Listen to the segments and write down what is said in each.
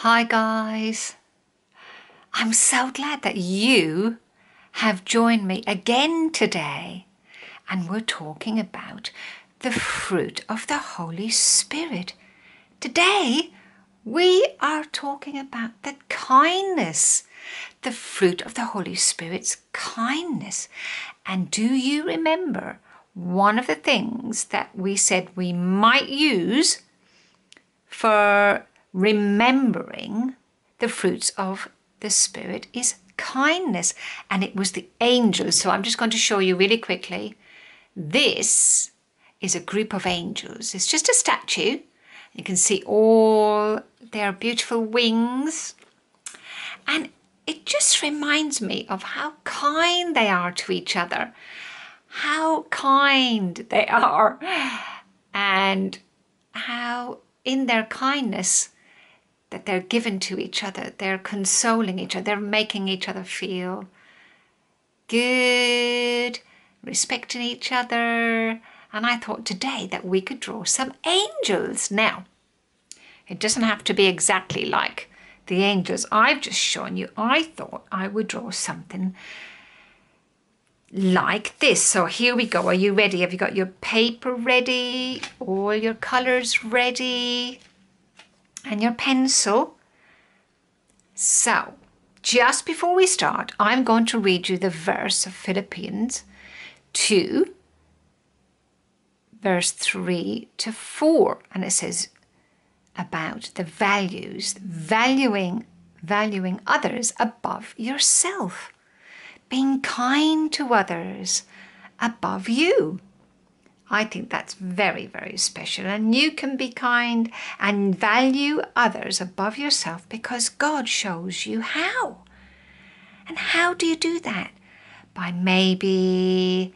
Hi, guys. I'm so glad that you have joined me again today. And we're talking about the fruit of the Holy Spirit. Today, we are talking about the kindness, the fruit of the Holy Spirit's kindness. And do you remember one of the things that we said we might use for remembering the fruits of the Spirit is kindness, and it was the angels. So I'm just going to show you really quickly. This is a group of angels. It's just a statue. You can see all their beautiful wings. And it just reminds me of how kind they are to each other. How kind they are. And how, in their kindness, that they're given to each other. They're consoling each other. They're making each other feel good, respecting each other. And I thought today that we could draw some angels. Now, it doesn't have to be exactly like the angels I've just shown you. I thought I would draw something like this. So here we go. Are you ready? Have you got your paper ready? All your colours ready? And your pencil. So, just before we start, I'm going to read you the verse of Philippians 2, verse 3 to 4. And it says about the values, valuing, valuing others above yourself, being kind to others above you. I think that's very, very special. And you can be kind and value others above yourself because God shows you how. And how do you do that? By maybe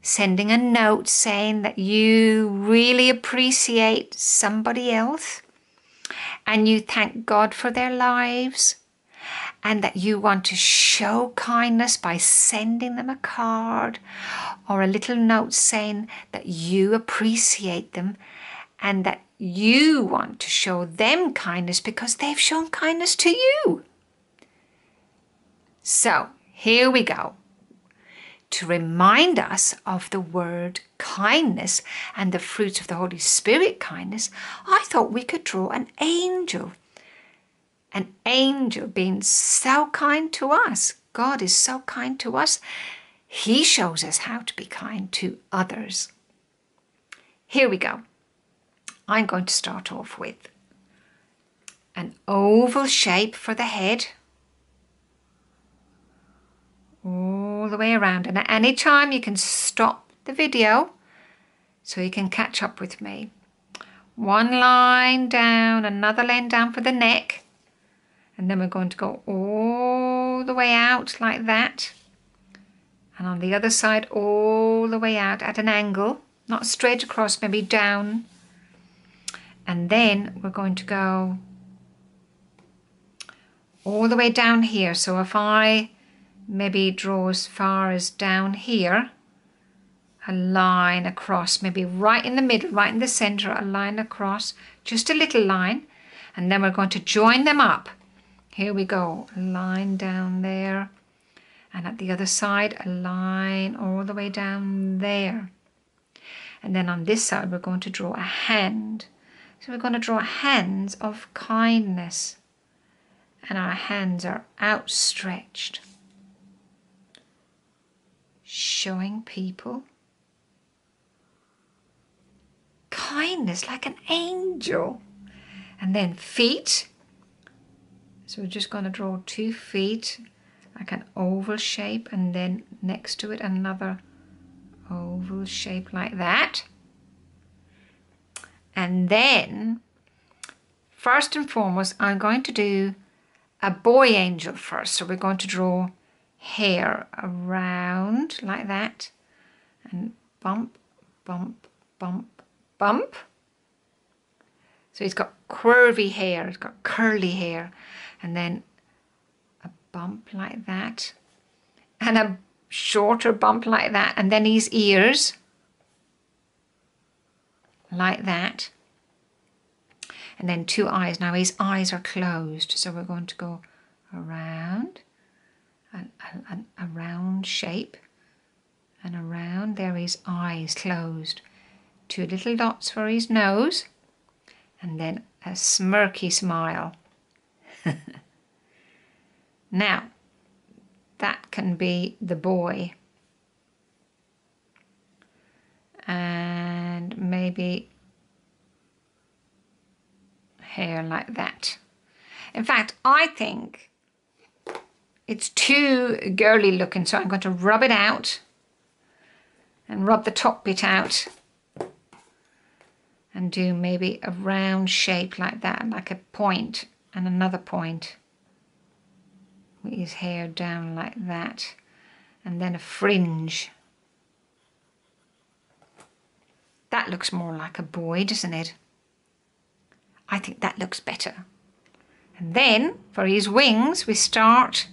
sending a note saying that you really appreciate somebody else and you thank God for their lives and that you want to show kindness by sending them a card or a little note saying that you appreciate them and that you want to show them kindness because they've shown kindness to you. So, here we go. To remind us of the word kindness and the fruits of the Holy Spirit kindness, I thought we could draw an angel an angel being so kind to us. God is so kind to us. He shows us how to be kind to others. Here we go. I'm going to start off with an oval shape for the head. All the way around. And at any time you can stop the video so you can catch up with me. One line down, another line down for the neck and then we're going to go all the way out like that. And on the other side all the way out at an angle not straight across maybe down. And then we're going to go all the way down here. So if I maybe draw as far as down here a line across maybe right in the middle right in the center a line across just a little line. And then we're going to join them up here we go, a line down there. And at the other side, a line all the way down there. And then on this side, we're going to draw a hand. So we're going to draw hands of kindness. And our hands are outstretched. Showing people kindness like an angel. And then feet so we're just going to draw two feet like an oval shape and then next to it another oval shape like that. And then first and foremost I'm going to do a boy angel first. So we're going to draw hair around like that and bump, bump, bump, bump. So he's got curvy hair, he's got curly hair and then a bump like that and a shorter bump like that and then his ears like that and then two eyes. Now his eyes are closed, so we're going to go around, a, a, a round shape, and around. There his eyes closed. Two little dots for his nose, and then a smirky smile. now, that can be the boy. And maybe hair like that. In fact, I think it's too girly looking, so I'm going to rub it out and rub the top bit out and do maybe a round shape like that, like a point and another point with his hair down like that and then a fringe. That looks more like a boy, doesn't it? I think that looks better. And then for his wings, we start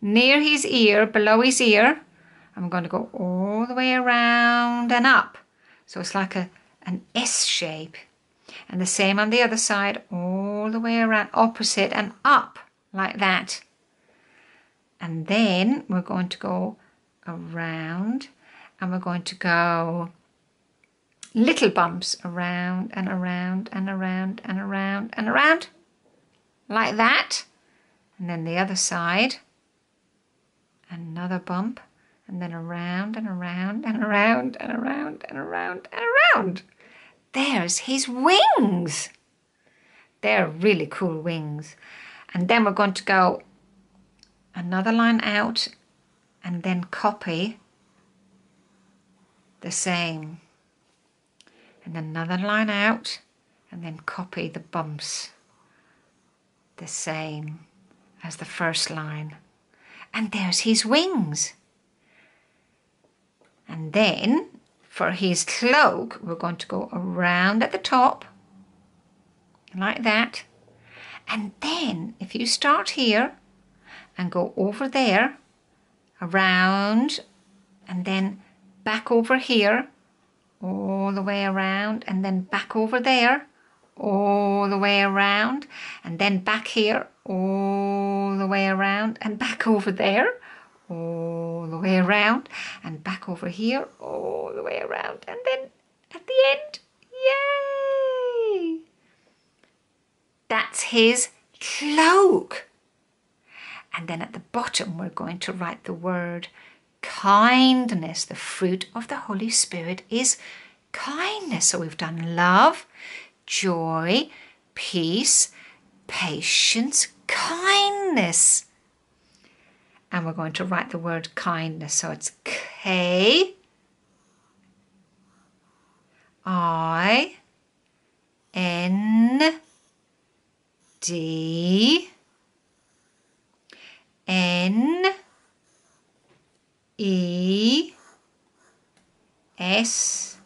near his ear, below his ear. I'm going to go all the way around and up. So it's like a, an S shape. And the same on the other side, all the way around, opposite and up, like that. And then we're going to go around and we're going to go little bumps around and around and around and around and around like that and then the other side another bump and then around and around and around and around and around and around there's his wings. They're really cool wings. And then we're going to go another line out and then copy the same. And another line out and then copy the bumps the same as the first line. And there's his wings. And then for his cloak we're going to go around at the top like that. And then if you start here and go over there around and then back over here all the way around and then back over there all the way around and then back here all the way around and back over there all the way around and back over here all the way around and then at the end yay that's his cloak and then at the bottom we're going to write the word kindness. The fruit of the Holy Spirit is kindness. So we've done love, joy, peace, patience, kindness. And we're going to write the word kindness. So it's K I N D N E S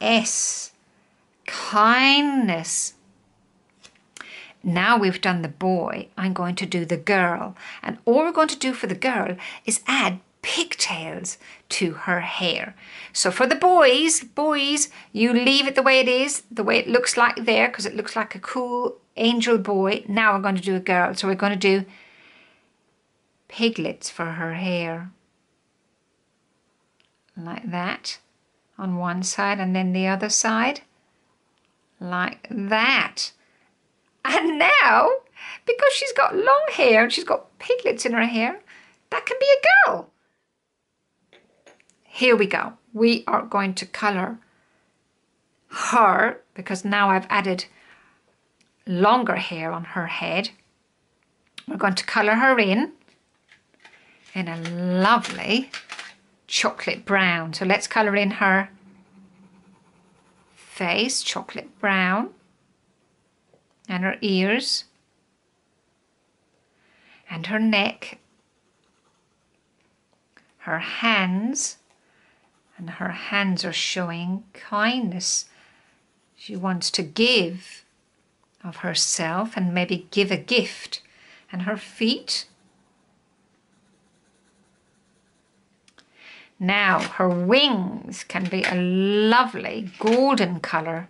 S kindness. Now we've done the boy, I'm going to do the girl. And all we're going to do for the girl is add pigtails to her hair. So for the boys, boys, you leave it the way it is, the way it looks like there, because it looks like a cool angel boy. Now we're going to do a girl. So we're going to do piglets for her hair like that on one side and then the other side like that. And now, because she's got long hair and she's got piglets in her hair, that can be a girl. Here we go. We are going to colour her because now I've added longer hair on her head. We're going to colour her in in a lovely chocolate brown. So let's colour in her face, chocolate brown, and her ears, and her neck, her hands, and her hands are showing kindness. She wants to give of herself and maybe give a gift. And her feet. Now her wings can be a lovely golden colour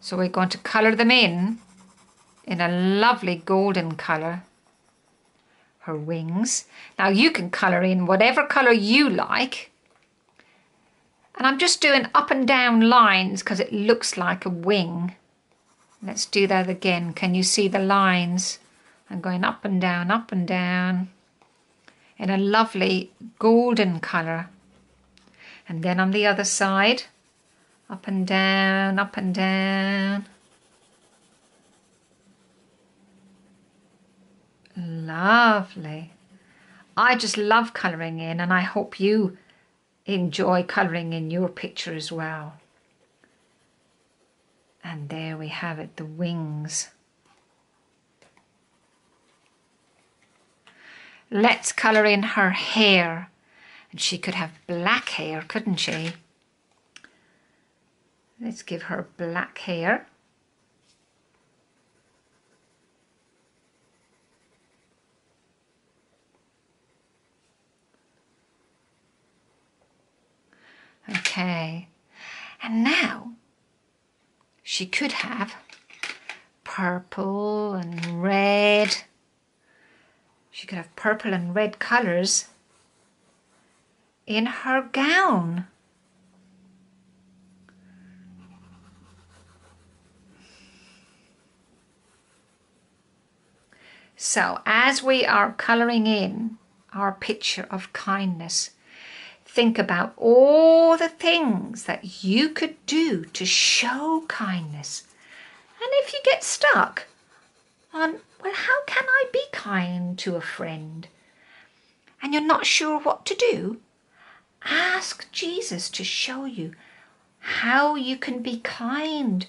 So we're going to colour them in in a lovely golden colour. Her wings. Now you can colour in whatever colour you like. And I'm just doing up and down lines because it looks like a wing. Let's do that again. Can you see the lines? I'm going up and down, up and down in a lovely golden colour. And then on the other side, up and down, up and down. Lovely. I just love colouring in and I hope you enjoy colouring in your picture as well. And there we have it, the wings. Let's colour in her hair. And she could have black hair, couldn't she? Let's give her black hair. Okay, and now she could have purple and red. She could have purple and red colours in her gown. So as we are colouring in our picture of kindness, think about all the things that you could do to show kindness. And if you get stuck on, well, how can I be kind to a friend? And you're not sure what to do, ask Jesus to show you how you can be kind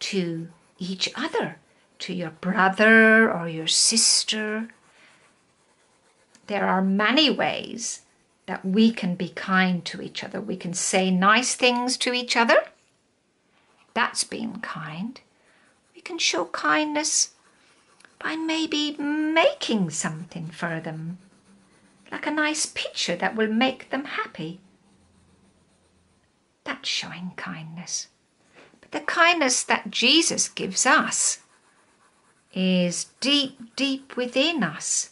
to each other to your brother or your sister. There are many ways that we can be kind to each other. We can say nice things to each other. That's being kind. We can show kindness by maybe making something for them, like a nice picture that will make them happy. That's showing kindness. But the kindness that Jesus gives us is deep, deep within us.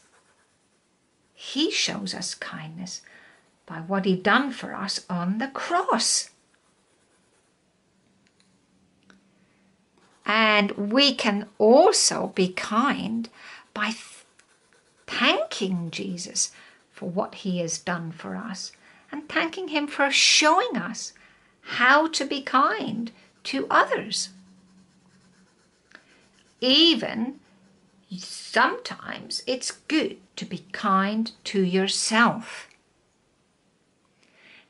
He shows us kindness by what he done for us on the cross. And we can also be kind by th- thanking Jesus for what he has done for us and thanking him for showing us how to be kind to others even sometimes it's good to be kind to yourself.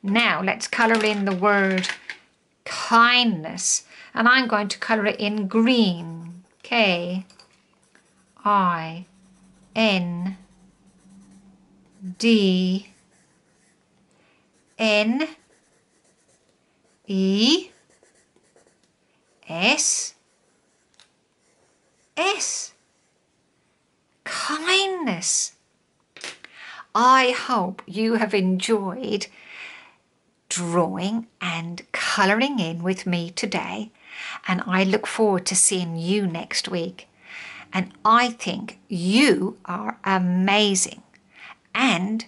Now let's colour in the word kindness and I'm going to colour it in green. K I N D N E S S. Kindness. I hope you have enjoyed drawing and colouring in with me today, and I look forward to seeing you next week. And I think you are amazing. And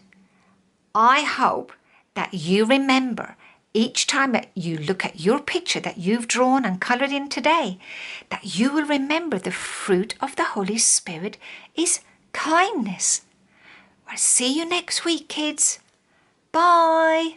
I hope that you remember each time that you look at your picture that you've drawn and coloured in today, that you will remember the fruit of the Holy Spirit is kindness. I'll see you next week, kids. Bye.